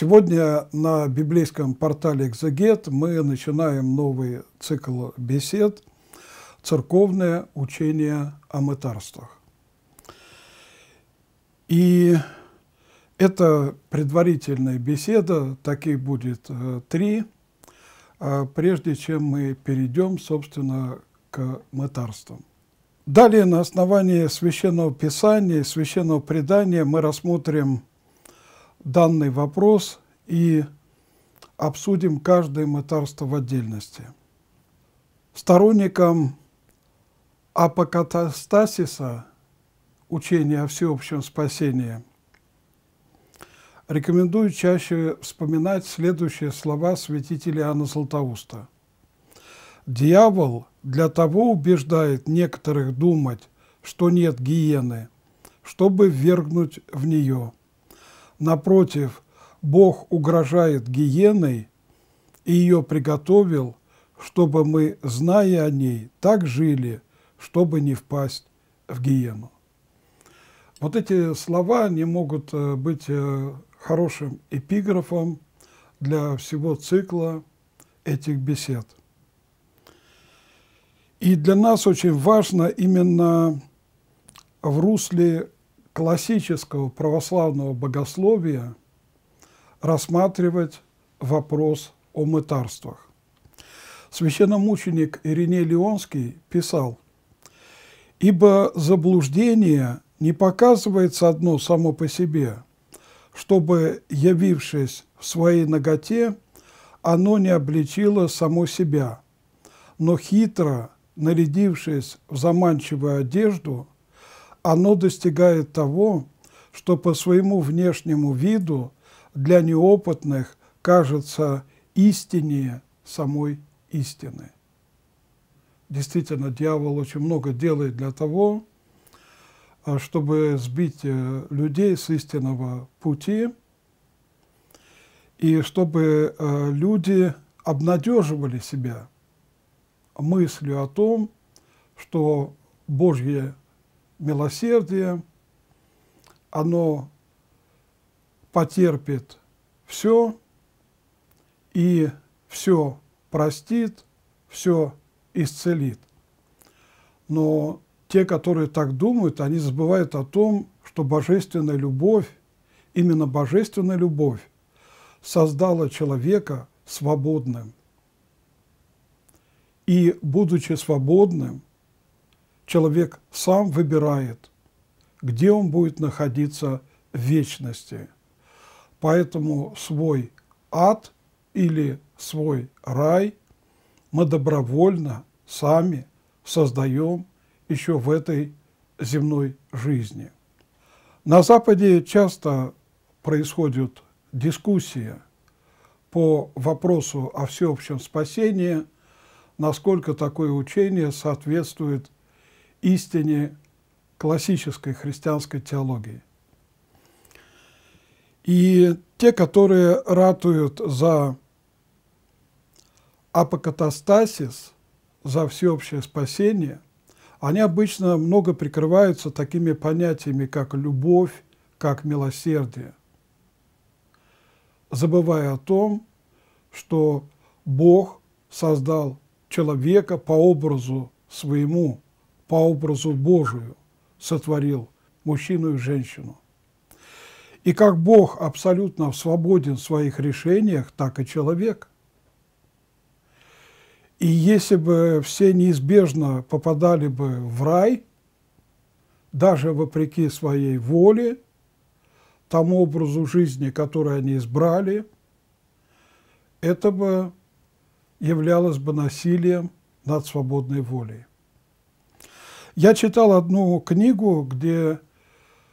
Сегодня на библейском портале «Экзегет» мы начинаем новый цикл бесед «Церковное учение о мытарствах». И это предварительная беседа, таких будет э, три, а прежде чем мы перейдем, собственно, к мытарствам. Далее на основании Священного Писания, Священного Предания мы рассмотрим данный вопрос и обсудим каждое мытарство в отдельности. Сторонникам апокатастасиса, учения о всеобщем спасении, рекомендую чаще вспоминать следующие слова святителя Иоанна Златоуста. «Дьявол для того убеждает некоторых думать, что нет гиены, чтобы ввергнуть в нее. Напротив, Бог угрожает гиеной и ее приготовил, чтобы мы, зная о ней, так жили, чтобы не впасть в гиену. Вот эти слова, они могут э, быть э, хорошим эпиграфом для всего цикла этих бесед. И для нас очень важно именно в русле классического православного богословия рассматривать вопрос о мытарствах. Священномученик Ириней Леонский писал, «Ибо заблуждение не показывается одно само по себе, чтобы, явившись в своей ноготе, оно не обличило само себя, но хитро, нарядившись в заманчивую одежду – оно достигает того, что по своему внешнему виду для неопытных кажется истиннее самой истины. Действительно, дьявол очень много делает для того, а, чтобы сбить э, людей с истинного пути, и чтобы э, люди обнадеживали себя мыслью о том, что Божье милосердие, оно потерпит все и все простит, все исцелит. Но те, которые так думают, они забывают о том, что божественная любовь, именно божественная любовь создала человека свободным. И, будучи свободным, человек сам выбирает, где он будет находиться в вечности. Поэтому свой ад или свой рай мы добровольно сами создаем еще в этой земной жизни. На Западе часто происходит дискуссия по вопросу о всеобщем спасении, насколько такое учение соответствует истине классической христианской теологии. И те, которые ратуют за апокатастасис, за всеобщее спасение, они обычно много прикрываются такими понятиями, как любовь, как милосердие, забывая о том, что Бог создал человека по образу своему, по образу Божию сотворил мужчину и женщину. И как Бог абсолютно свободен в своих решениях, так и человек. И если бы все неизбежно попадали бы в рай, даже вопреки своей воле, тому образу жизни, который они избрали, это бы являлось бы насилием над свободной волей. Я читал одну книгу, где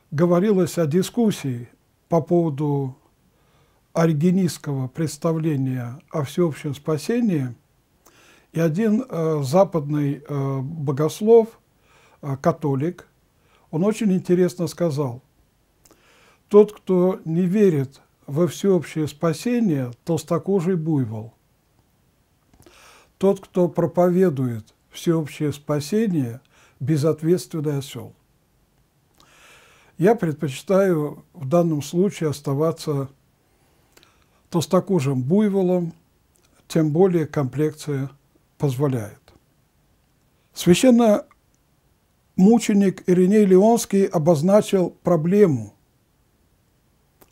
говорилось о дискуссии по поводу оригенистского представления о всеобщем спасении, и один э, западный э, богослов, э, католик, он очень интересно сказал, тот, кто не верит во всеобщее спасение, толстокожий буйвол. Тот, кто проповедует всеобщее спасение – безответственный осел. Я предпочитаю в данном случае оставаться толстокожим буйволом, тем более комплекция позволяет. Священно мученик Ириней Леонский обозначил проблему.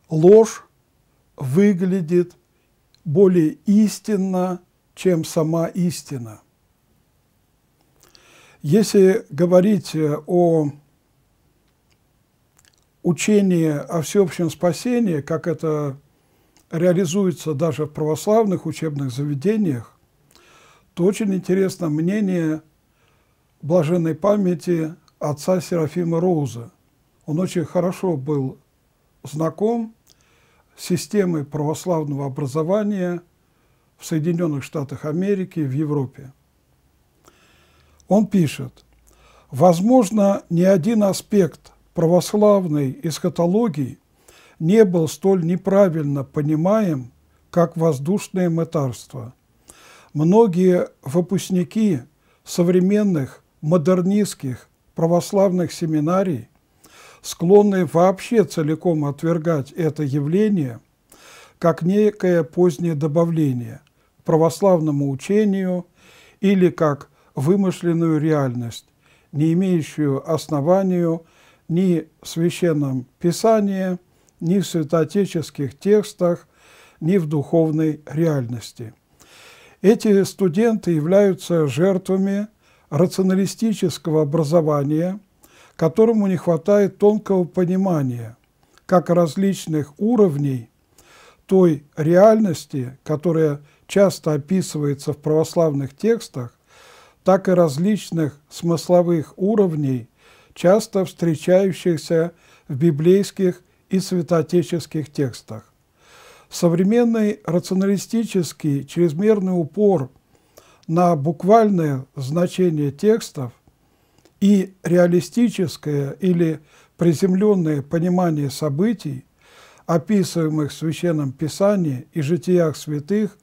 Ложь выглядит более истинно, чем сама истина. Если говорить о учении о всеобщем спасении, как это реализуется даже в православных учебных заведениях, то очень интересно мнение блаженной памяти отца Серафима Роуза. Он очень хорошо был знаком с системой православного образования в Соединенных Штатах Америки в Европе. Он пишет, возможно, ни один аспект православной эсхатологии не был столь неправильно понимаем, как воздушное мытарство. Многие выпускники современных модернистских православных семинарий склонны вообще целиком отвергать это явление как некое позднее добавление православному учению или как вымышленную реальность, не имеющую основанию ни в Священном Писании, ни в святоотеческих текстах, ни в духовной реальности. Эти студенты являются жертвами рационалистического образования, которому не хватает тонкого понимания как различных уровней той реальности, которая часто описывается в православных текстах, так и различных смысловых уровней, часто встречающихся в библейских и святоотеческих текстах. Современный рационалистический чрезмерный упор на буквальное значение текстов и реалистическое или приземленное понимание событий, описываемых в Священном Писании и житиях святых,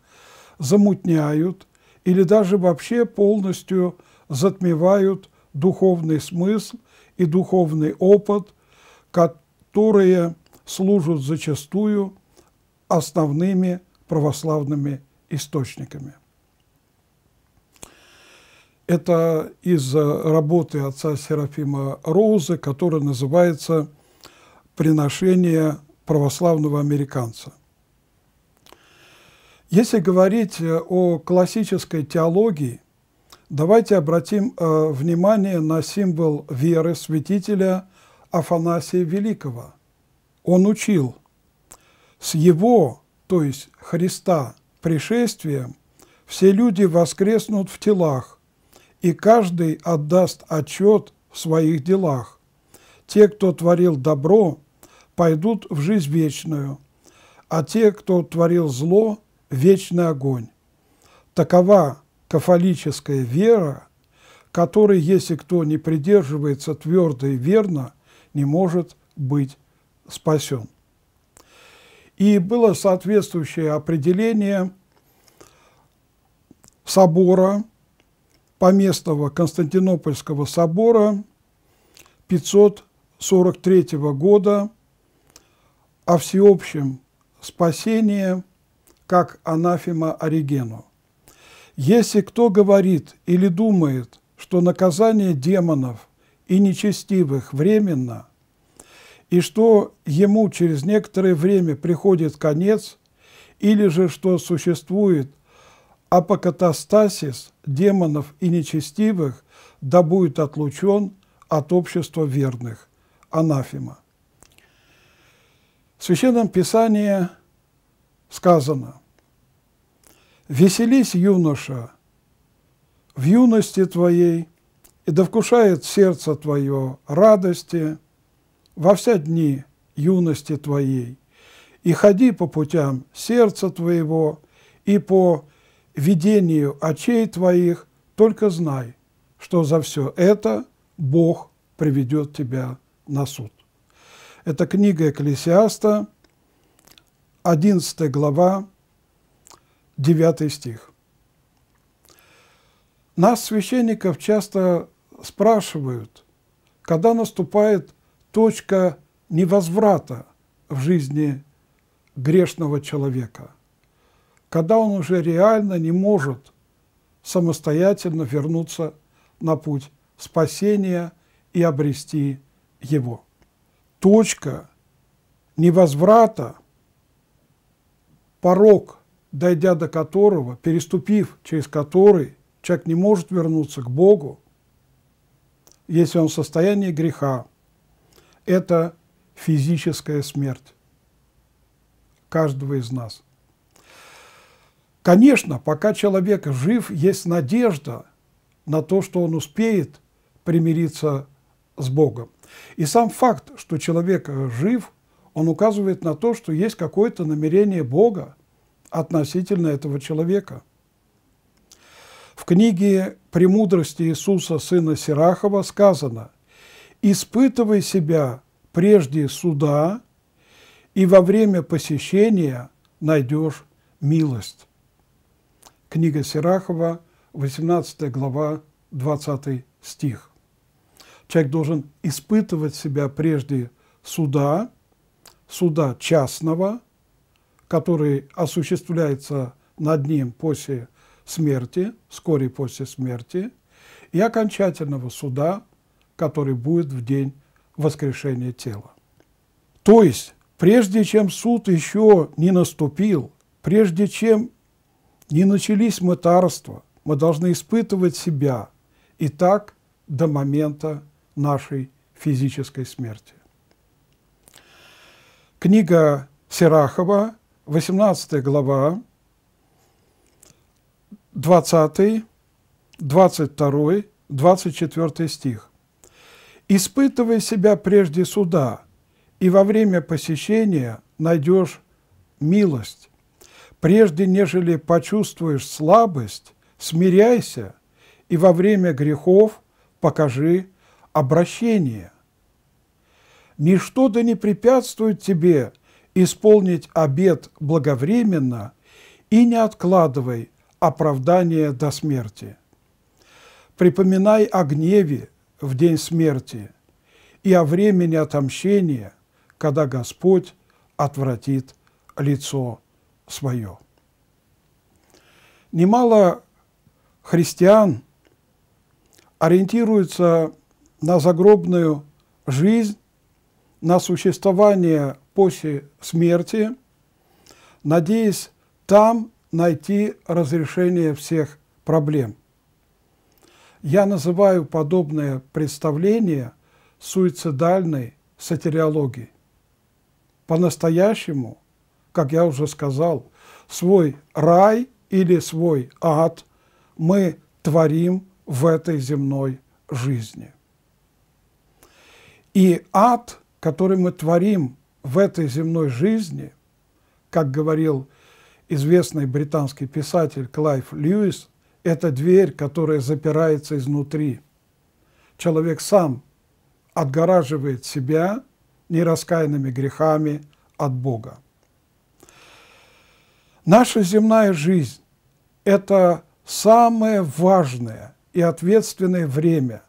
замутняют или даже вообще полностью затмевают духовный смысл и духовный опыт, которые служат зачастую основными православными источниками. Это из работы отца Серафима Роуза, которая называется «Приношение православного американца». Если говорить о классической теологии, давайте обратим э, внимание на символ веры святителя Афанасия Великого. Он учил, с его, то есть Христа, пришествием все люди воскреснут в телах, и каждый отдаст отчет в своих делах. Те, кто творил добро, пойдут в жизнь вечную, а те, кто творил зло, вечный огонь. Такова кафолическая вера, которой, если кто не придерживается твердо и верно, не может быть спасен. И было соответствующее определение собора, поместного Константинопольского собора 543 года о всеобщем спасении как анафема Оригену. Если кто говорит или думает, что наказание демонов и нечестивых временно, и что ему через некоторое время приходит конец, или же что существует апокатастасис демонов и нечестивых, да будет отлучен от общества верных. Анафема. В Священном Писании сказано, Веселись, юноша, в юности твоей, и да вкушает сердце твое радости во все дни юности твоей, и ходи по путям сердца твоего, и по видению очей твоих, только знай, что за все это Бог приведет тебя на суд. Это книга Экклесиаста, 11 глава, 9 стих. Нас, священников, часто спрашивают, когда наступает точка невозврата в жизни грешного человека. когда он уже реально не может самостоятельно вернуться на путь спасения и обрести его. Точка невозврата, порог, дойдя до которого, переступив через который, человек не может вернуться к Богу, если он в состоянии греха, это физическая смерть каждого из нас. Конечно, пока человек жив, есть надежда на то, что он успеет примириться с Богом. И сам факт, что человек жив, он указывает на то, что есть какое-то намерение Бога относительно этого человека. В книге «Премудрости Иисуса, сына Сирахова» сказано «Испытывай себя прежде суда, и во время посещения найдешь милость». Книга Сирахова, 18 глава, 20 стих. Человек должен испытывать себя прежде суда, суда частного, который осуществляется над ним после смерти, вскоре после смерти, и окончательного суда, который будет в день воскрешения тела. То есть, прежде чем суд еще не наступил, прежде чем не начались мытарства, мы должны испытывать себя и так до момента нашей физической смерти. Книга Серахова, 18 глава, 20, 22, 24 стих. «Испытывай себя прежде суда, и во время посещения найдешь милость. Прежде нежели почувствуешь слабость, смиряйся, и во время грехов покажи обращение. Ничто да не препятствует тебе исполнить обет благовременно и не откладывай оправдание до смерти. Припоминай о гневе в день смерти и о времени отомщения, когда Господь отвратит лицо свое. Немало христиан ориентируются на загробную жизнь, на существование после смерти, надеясь там найти разрешение всех проблем. Я называю подобное представление суицидальной сатириологией. По-настоящему, как я уже сказал, свой рай или свой ад мы творим в этой земной жизни. И ад, который мы творим в этой земной жизни, как говорил известный британский писатель Клайв Льюис, это дверь, которая запирается изнутри. Человек сам отгораживает себя нераскаянными грехами от Бога. Наша земная жизнь – это самое важное и ответственное время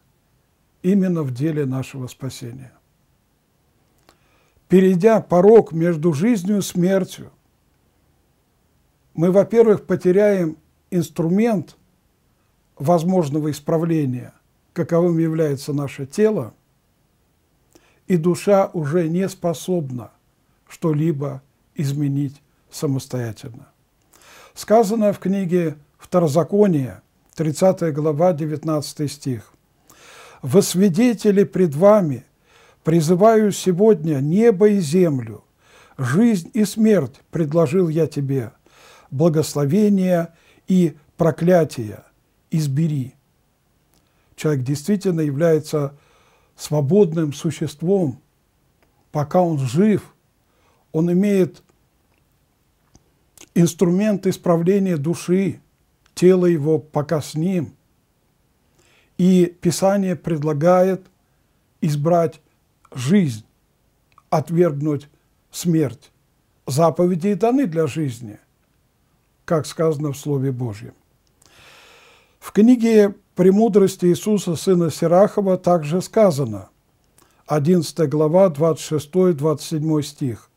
именно в деле нашего спасения. Перейдя порог между жизнью и смертью, мы, во-первых, потеряем инструмент возможного исправления, каковым является наше тело, и душа уже не способна что-либо изменить самостоятельно. Сказано в книге Второзакония, 30 глава, 19 стих. «Во свидетели пред вами призываю сегодня небо и землю, жизнь и смерть предложил я тебе, благословения и проклятия избери». Человек действительно является свободным существом, пока он жив, он имеет инструмент исправления души, тело его пока с ним. И Писание предлагает избрать жизнь, отвергнуть смерть. Заповеди даны для жизни, как сказано в Слове Божьем. В книге «Премудрости Иисуса, сына Сирахова» также сказано, 11 глава, 26-27 стих.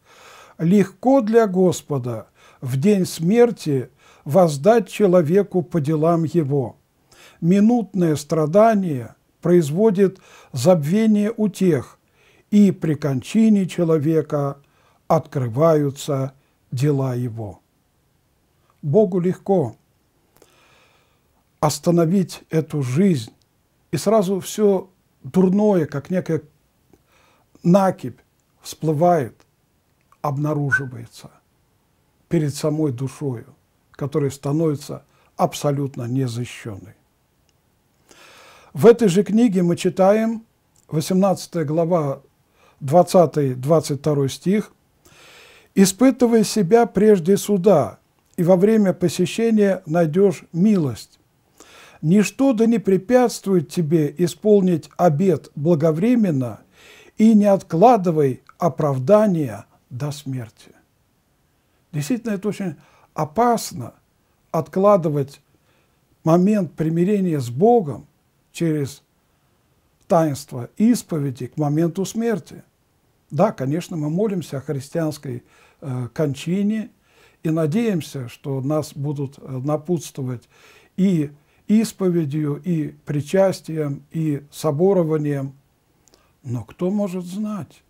«Легко для Господа в день смерти воздать человеку по делам его. Минутное страдание производит забвение у тех, и при кончине человека открываются дела его. Богу легко остановить эту жизнь, и сразу все дурное, как некая накипь, всплывает, обнаруживается перед самой душою, которая становится абсолютно незащищенной. В этой же книге мы читаем 18 глава 20-22 стих «Испытывай себя прежде суда, и во время посещения найдешь милость. Ничто да не препятствует тебе исполнить обет благовременно, и не откладывай оправдания до смерти». Действительно, это очень опасно откладывать момент примирения с Богом через таинство исповеди к моменту смерти. Да, конечно, мы молимся о христианской э, кончине и надеемся, что нас будут э, напутствовать и исповедью, и причастием, и соборованием. Но кто может знать,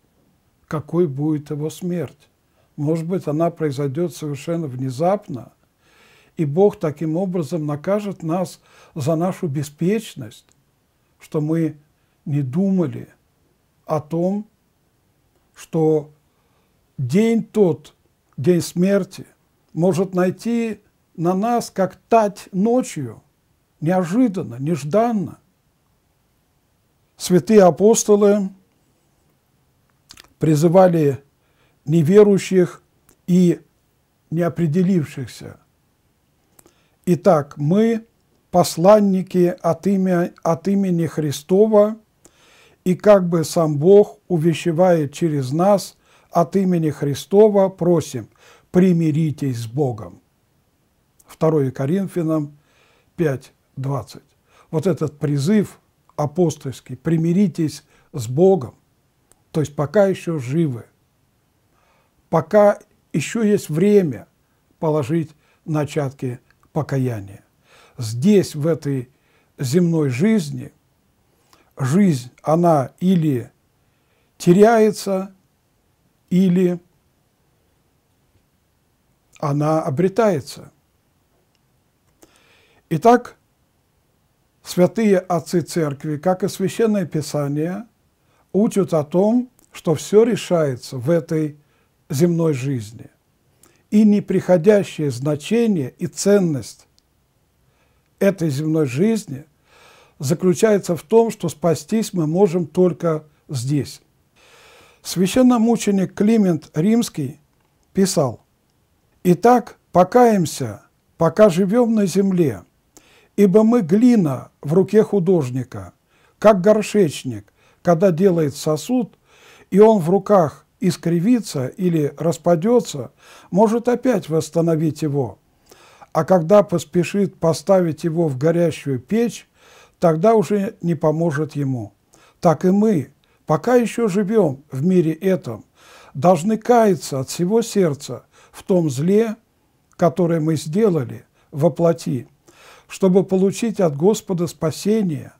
какой будет его смерть? Может быть, она произойдет совершенно внезапно, и Бог таким образом накажет нас за нашу беспечность, что мы не думали о том, что день тот, день смерти, может найти на нас, как тать ночью, неожиданно, нежданно. Святые апостолы призывали неверующих и неопределившихся. Итак, мы посланники от, имя, от имени Христова, и как бы сам Бог увещевает через нас от имени Христова, просим, примиритесь с Богом. 2 Коринфянам 5.20. Вот этот призыв апостольский, примиритесь с Богом, то есть пока еще живы, пока еще есть время положить начатки покаяния здесь, в этой земной жизни, жизнь, она или теряется, или она обретается. Итак, святые отцы церкви, как и священное писание, учат о том, что все решается в этой земной жизни. И неприходящее значение и ценность этой земной жизни заключается в том, что спастись мы можем только здесь. Священномученик Климент Римский писал, «Итак, покаемся, пока живем на земле, ибо мы глина в руке художника, как горшечник, когда делает сосуд, и он в руках искривится или распадется, может опять восстановить его а когда поспешит поставить его в горящую печь, тогда уже не поможет ему. Так и мы, пока еще живем в мире этом, должны каяться от всего сердца в том зле, которое мы сделали во плоти, чтобы получить от Господа спасение,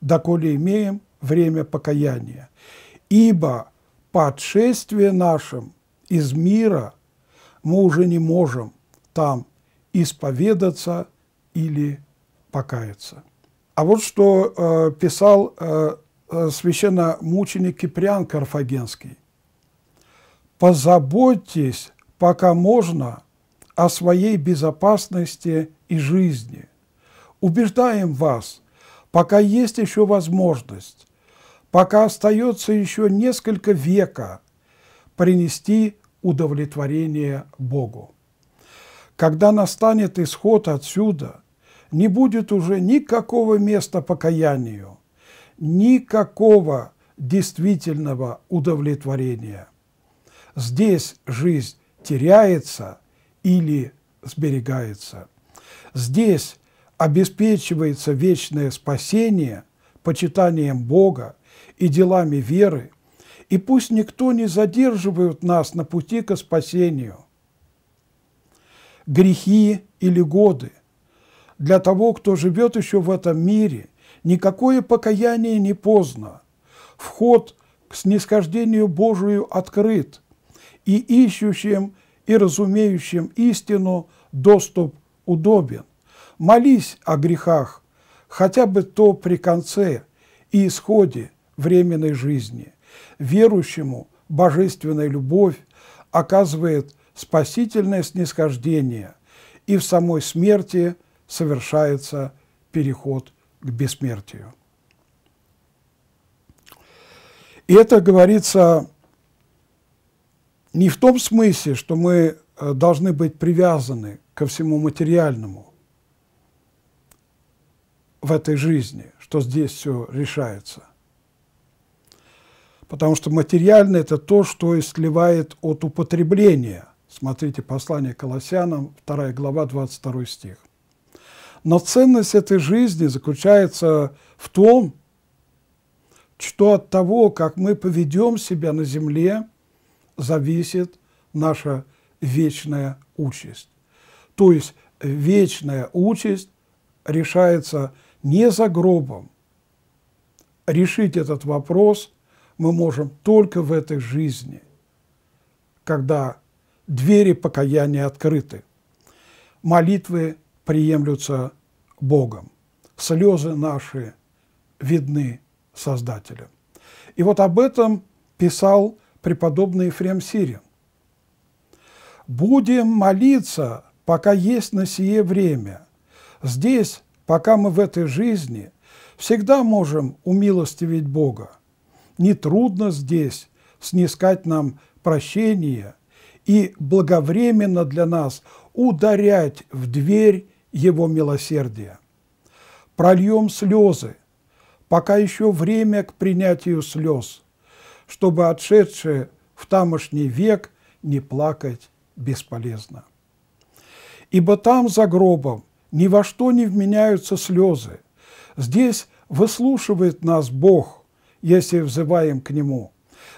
доколе имеем время покаяния. Ибо по отшествии нашим из мира мы уже не можем там исповедаться или покаяться. А вот что э, писал э, э священномученик Киприан Карфагенский. «Позаботьтесь, пока можно, о своей безопасности и жизни. Убеждаем вас, пока есть еще возможность, пока остается еще несколько века, принести удовлетворение Богу. Когда настанет исход отсюда, не будет уже никакого места покаянию, никакого действительного удовлетворения. Здесь жизнь теряется или сберегается. Здесь обеспечивается вечное спасение почитанием Бога и делами веры, и пусть никто не задерживает нас на пути к спасению – грехи или годы. Для того, кто живет еще в этом мире, никакое покаяние не поздно. Вход к снисхождению Божию открыт, и ищущим и разумеющим истину доступ удобен. Молись о грехах, хотя бы то при конце и исходе временной жизни. Верующему божественная любовь оказывает спасительное снисхождение, и в самой смерти совершается переход к бессмертию. И это говорится не в том смысле, что мы э, должны быть привязаны ко всему материальному в этой жизни, что здесь все решается. Потому что материальное – это то, что истлевает от употребления. Смотрите послание Колоссянам, 2 глава, 22 стих. Но ценность этой жизни заключается в том, что от того, как мы поведем себя на земле, зависит наша вечная участь. То есть вечная участь решается не за гробом. Решить этот вопрос мы можем только в этой жизни, когда двери покаяния открыты, молитвы приемлются Богом, слезы наши видны Создателем. И вот об этом писал преподобный Ефрем Сирин. «Будем молиться, пока есть на сие время. Здесь, пока мы в этой жизни, всегда можем умилостивить Бога. Нетрудно здесь снискать нам прощение и благовременно для нас ударять в дверь Его милосердия. Прольем слезы, пока еще время к принятию слез, чтобы отшедшие в тамошний век не плакать бесполезно. Ибо там за гробом ни во что не вменяются слезы. Здесь выслушивает нас Бог, если взываем к Нему.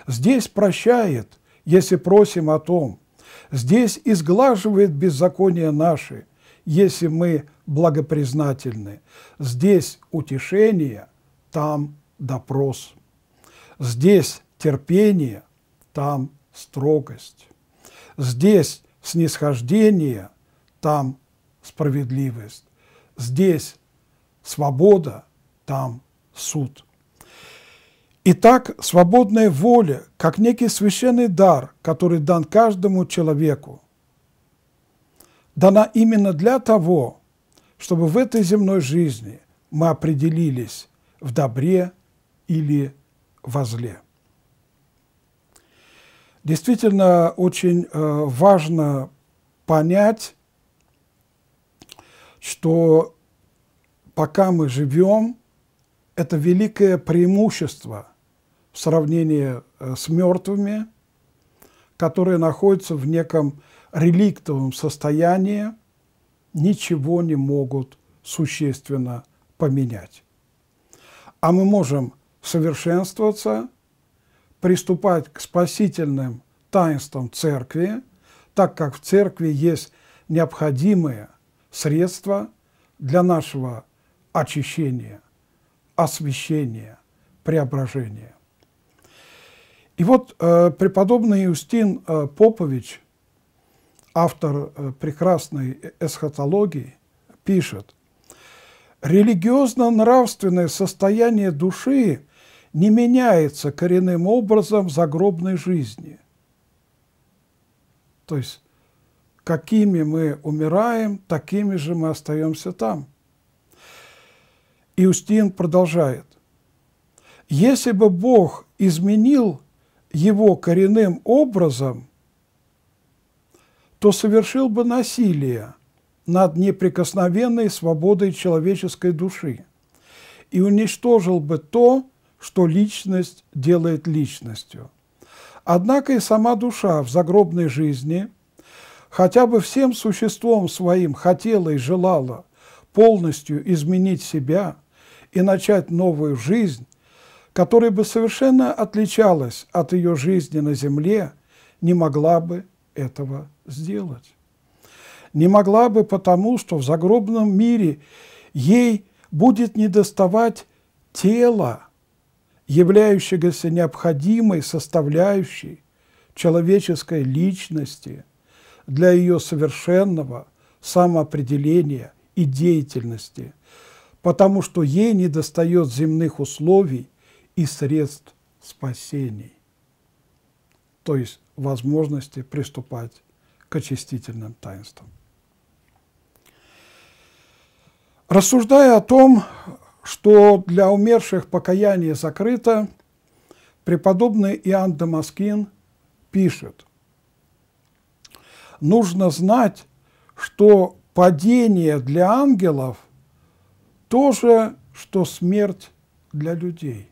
Здесь прощает, если просим о том. Здесь изглаживает беззаконие наши, если мы благопризнательны. Здесь утешение, там допрос. Здесь терпение, там строгость. Здесь снисхождение, там справедливость. Здесь свобода, там суд. Итак, свободная воля, как некий священный дар, который дан каждому человеку, дана именно для того, чтобы в этой земной жизни мы определились в добре или во зле. Действительно, очень э, важно понять, что пока мы живем, это великое преимущество в сравнении э, с мертвыми, которые находятся в неком реликтовом состоянии, ничего не могут существенно поменять. А мы можем совершенствоваться, приступать к спасительным таинствам церкви, так как в церкви есть необходимые средства для нашего очищения, освящения, преображения. И вот э, преподобный Юстин э, Попович, автор э, прекрасной эсхатологии, пишет, религиозно-нравственное состояние души не меняется коренным образом в загробной жизни. То есть, какими мы умираем, такими же мы остаемся там. Иустин продолжает. Если бы Бог изменил его коренным образом, то совершил бы насилие над неприкосновенной свободой человеческой души и уничтожил бы то, что личность делает личностью. Однако и сама душа в загробной жизни хотя бы всем существом своим хотела и желала полностью изменить себя и начать новую жизнь, которая бы совершенно отличалась от ее жизни на земле, не могла бы этого сделать. не могла бы потому, что в загробном мире ей будет недоставать тела, являющегося необходимой составляющей человеческой личности для ее совершенного самоопределения и деятельности, потому что ей недостает земных условий и средств спасений, то есть возможности приступать к очистительным таинствам. Рассуждая о том, что для умерших покаяние закрыто, преподобный Иоанн Дамаскин пишет, нужно знать, что падение для ангелов то же, что смерть для людей.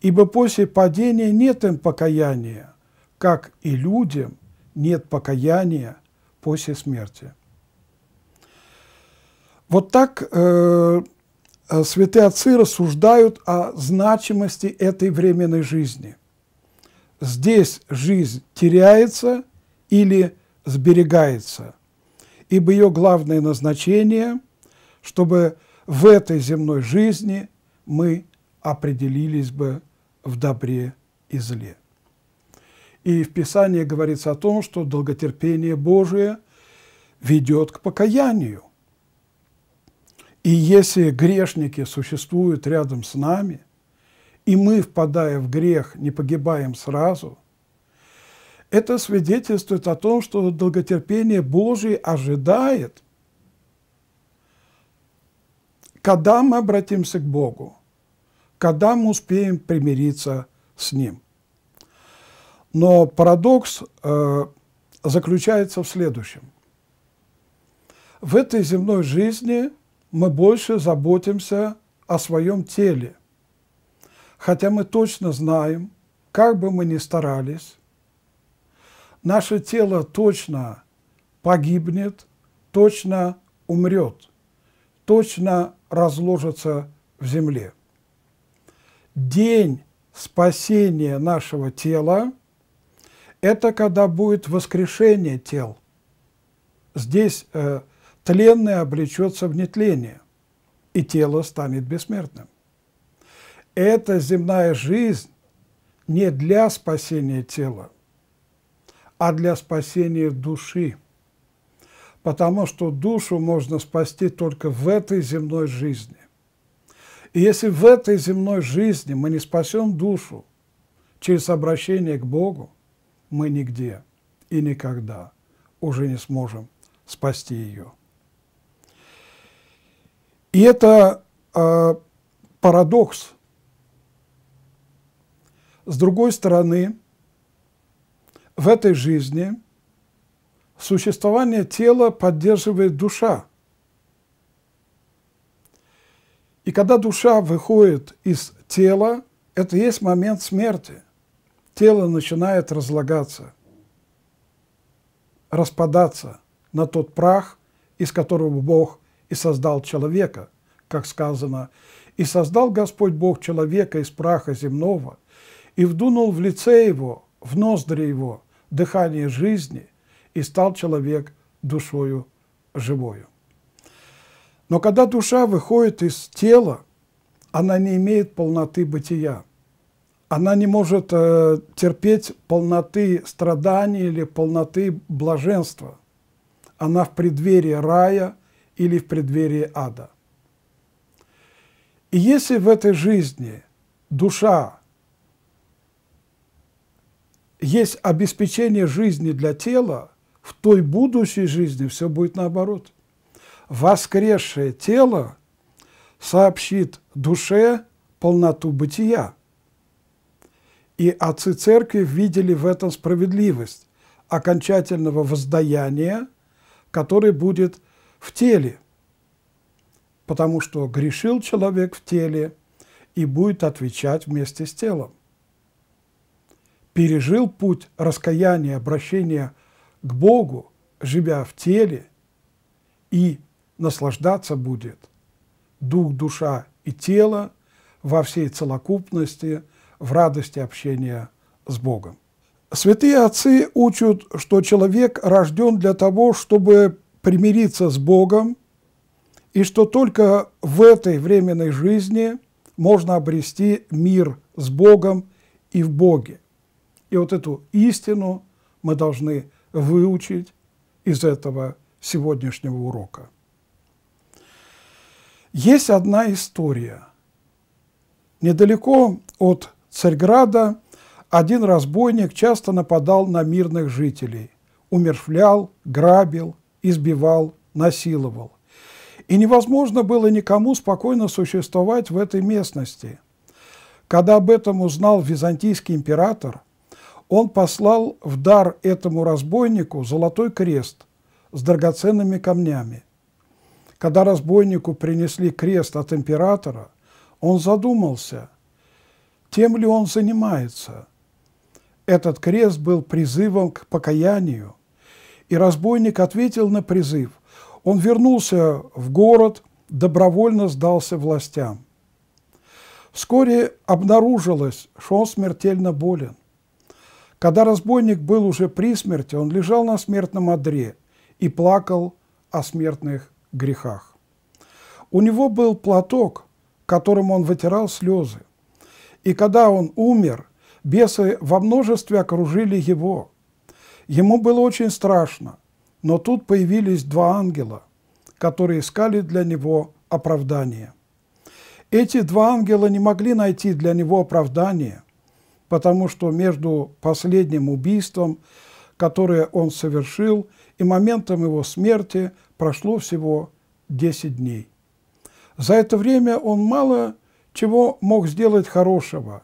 Ибо после падения нет им покаяния, как и людям нет покаяния после смерти. Вот так э, э, святые отцы рассуждают о значимости этой временной жизни. Здесь жизнь теряется или сберегается, ибо ее главное назначение, чтобы в этой земной жизни мы определились бы в добре и зле. И в Писании говорится о том, что долготерпение Божие ведет к покаянию. И если грешники существуют рядом с нами, и мы, впадая в грех, не погибаем сразу, это свидетельствует о том, что долготерпение Божие ожидает, когда мы обратимся к Богу, когда мы успеем примириться с Ним. Но парадокс э, заключается в следующем. В этой земной жизни мы больше заботимся о своем теле, хотя мы точно знаем, как бы мы ни старались, наше тело точно погибнет, точно умрет, точно разложится в земле. День спасения нашего тела – это когда будет воскрешение тел. Здесь э, тленное облечется в нетление, и тело станет бессмертным. Эта земная жизнь не для спасения тела, а для спасения души. Потому что душу можно спасти только в этой земной жизни. И если в этой земной жизни мы не спасем душу через обращение к Богу, мы нигде и никогда уже не сможем спасти ее. И это э, парадокс. С другой стороны, в этой жизни существование тела поддерживает душа. И когда душа выходит из тела, это есть момент смерти. Тело начинает разлагаться, распадаться на тот прах, из которого Бог и создал человека, как сказано, «И создал Господь Бог человека из праха земного, и вдунул в лице его, в ноздри его, дыхание жизни, и стал человек душою живою. Но когда душа выходит из тела, она не имеет полноты бытия. Она не может э, терпеть полноты страданий или полноты блаженства. Она в преддверии рая или в преддверии ада. И если в этой жизни душа есть обеспечение жизни для тела, в той будущей жизни все будет наоборот. Воскресшее тело сообщит душе полноту бытия. И отцы церкви видели в этом справедливость окончательного воздаяния, который будет в теле, потому что грешил человек в теле и будет отвечать вместе с телом. Пережил путь раскаяния, обращения к Богу, живя в теле, и наслаждаться будет дух, душа и тело во всей целокупности в радости общения с Богом. Святые отцы учат, что человек рожден для того, чтобы примириться с Богом, и что только в этой временной жизни можно обрести мир с Богом и в Боге. И вот эту истину мы должны выучить из этого сегодняшнего урока. Есть одна история. Недалеко от Царьграда один разбойник часто нападал на мирных жителей, умершвлял, грабил, избивал, насиловал. И невозможно было никому спокойно существовать в этой местности. Когда об этом узнал византийский император, он послал в дар этому разбойнику золотой крест с драгоценными камнями. Когда разбойнику принесли крест от императора, он задумался, тем ли он занимается. Этот крест был призывом к покаянию, и разбойник ответил на призыв. Он вернулся в город, добровольно сдался властям. Вскоре обнаружилось, что он смертельно болен. Когда разбойник был уже при смерти, он лежал на смертном одре и плакал о смертных грехах. У него был платок, которым он вытирал слезы. И когда он умер, бесы во множестве окружили его. Ему было очень страшно, но тут появились два ангела, которые искали для него оправдание. Эти два ангела не могли найти для него оправдание, потому что между последним убийством, которое он совершил, и моментом его смерти прошло всего 10 дней. За это время он мало чего мог сделать хорошего,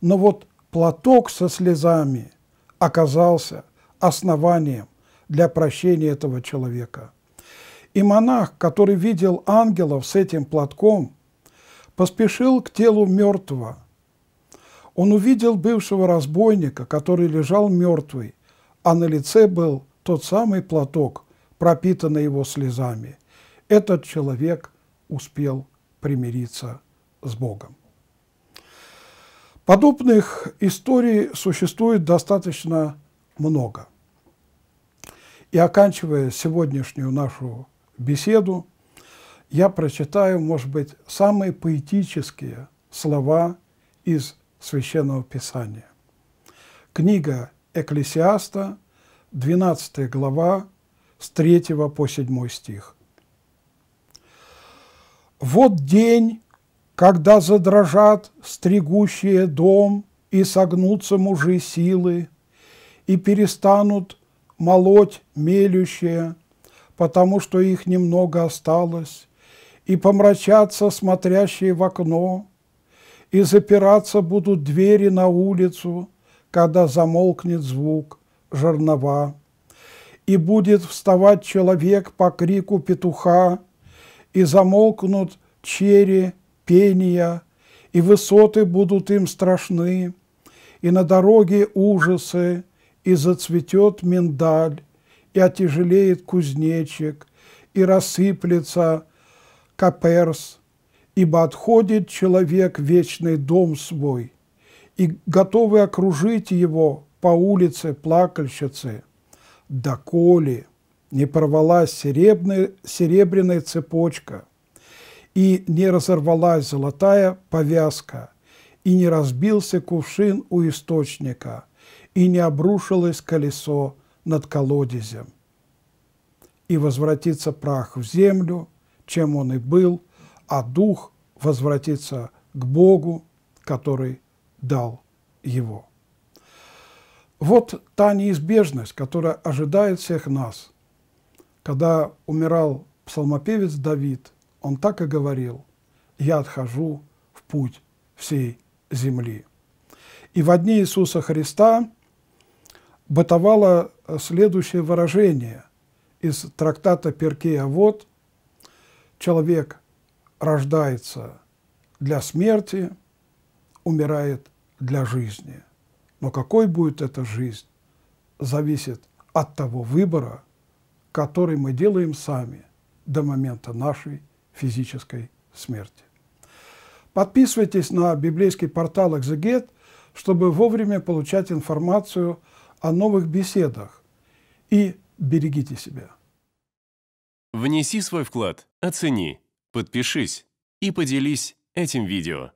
но вот платок со слезами оказался основанием для прощения этого человека. И монах, который видел ангелов с этим платком, поспешил к телу мертвого. Он увидел бывшего разбойника, который лежал мертвый, а на лице был тот самый платок, пропитанный его слезами. Этот человек успел примириться с Богом. Подобных историй существует достаточно много. И оканчивая сегодняшнюю нашу беседу, я прочитаю, может быть, самые поэтические слова из Священного Писания. Книга Экклесиаста, 12 глава, с 3 по 7 стих. «Вот день, когда задрожат стригущие дом и согнутся мужи силы, и перестанут молоть мелющие, потому что их немного осталось, и помрачатся смотрящие в окно, и запираться будут двери на улицу, когда замолкнет звук жернова, и будет вставать человек по крику петуха, и замолкнут чери пения, и высоты будут им страшны, и на дороге ужасы, и зацветет миндаль, и отяжелеет кузнечик, и рассыплется каперс, ибо отходит человек вечный дом свой, и готовы окружить его по улице плакальщицы, доколе не порвалась серебряная цепочка, и не разорвалась золотая повязка, и не разбился кувшин у источника – и не обрушилось колесо над колодезем. И возвратится прах в землю, чем он и был, а дух возвратится к Богу, который дал его. Вот та неизбежность, которая ожидает всех нас. Когда умирал псалмопевец Давид, он так и говорил, «Я отхожу в путь всей земли». И в дни Иисуса Христа бытовало э, следующее выражение из трактата Перкея «Вот» «Человек рождается для смерти, умирает для жизни». Но какой будет эта жизнь, зависит от того выбора, который мы делаем сами до момента нашей физической смерти. Подписывайтесь на библейский портал «Экзегет», чтобы вовремя получать информацию о новых беседах. И берегите себя. Внеси свой вклад, оцени, подпишись и поделись этим видео.